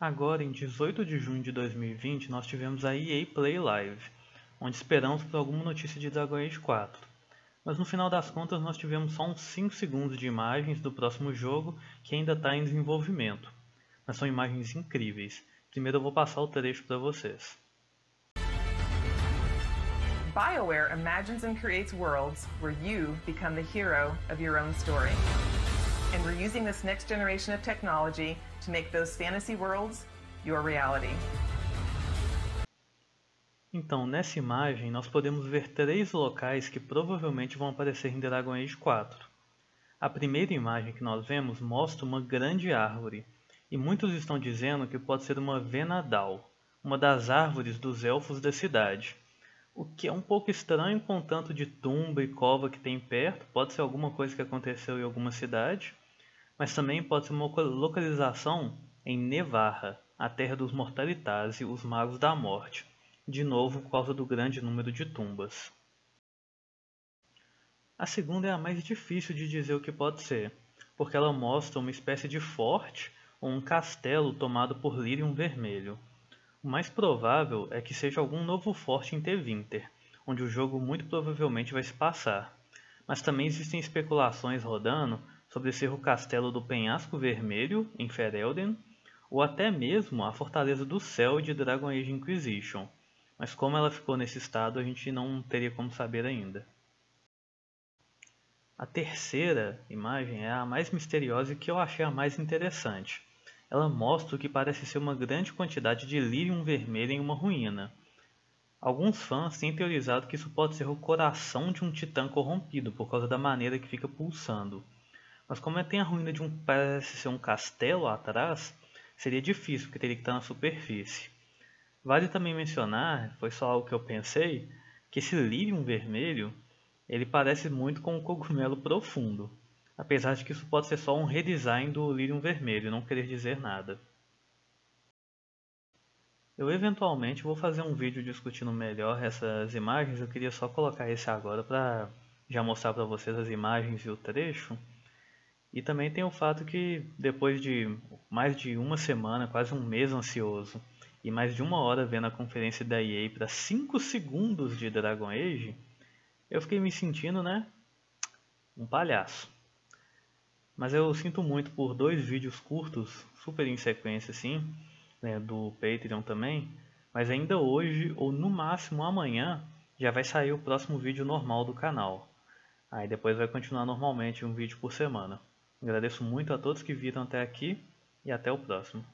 Agora, em 18 de junho de 2020, nós tivemos a EA Play Live, onde esperamos por alguma notícia de Dragon Age 4. Mas no final das contas nós tivemos só uns 5 segundos de imagens do próximo jogo que ainda está em desenvolvimento. Mas são imagens incríveis. Primeiro eu vou passar o trecho para vocês. BioWare imagines and creates worlds where you become the hero of your own story. And we're using this next generation of technology to make those fantasy worlds your reality. Então, nessa imagem, nós podemos ver três locais que provavelmente vão aparecer em Dragon Age 4. A primeira imagem que nós vemos mostra uma grande árvore, e muitos estão dizendo que pode ser uma Venadal, uma das árvores dos elfos da cidade. O que é um pouco estranho com tanto de tumba e cova que tem perto, pode ser alguma coisa que aconteceu em alguma cidade, mas também pode ser uma localização em Nevarra, a terra dos Mortalitazi, os Magos da Morte, de novo por causa do grande número de tumbas. A segunda é a mais difícil de dizer o que pode ser, porque ela mostra uma espécie de forte ou um castelo tomado por Lyrium Vermelho. O mais provável é que seja algum novo forte em Tevinter, onde o jogo muito provavelmente vai se passar. Mas também existem especulações rodando sobre ser o castelo do Penhasco Vermelho, em Ferelden, ou até mesmo a Fortaleza do Céu de Dragon Age Inquisition, mas como ela ficou nesse estado a gente não teria como saber ainda. A terceira imagem é a mais misteriosa e que eu achei a mais interessante. Ela mostra o que parece ser uma grande quantidade de lírium vermelho em uma ruína. Alguns fãs têm teorizado que isso pode ser o coração de um titã corrompido por causa da maneira que fica pulsando. Mas como tem a ruína de um parece ser um castelo atrás, seria difícil porque teria que estar na superfície. Vale também mencionar, foi só algo que eu pensei, que esse lírium vermelho ele parece muito com um cogumelo profundo, apesar de que isso pode ser só um redesign do lírium vermelho, não querer dizer nada. Eu eventualmente vou fazer um vídeo discutindo melhor essas imagens, eu queria só colocar esse agora para já mostrar para vocês as imagens e o trecho. E também tem o fato que depois de mais de uma semana, quase um mês ansioso, e mais de uma hora vendo a conferência da EA para 5 segundos de Dragon Age, eu fiquei me sentindo, né, um palhaço. Mas eu sinto muito por dois vídeos curtos, super em sequência assim, né, do Patreon também, mas ainda hoje ou no máximo amanhã já vai sair o próximo vídeo normal do canal. Aí depois vai continuar normalmente um vídeo por semana. Agradeço muito a todos que viram até aqui e até o próximo.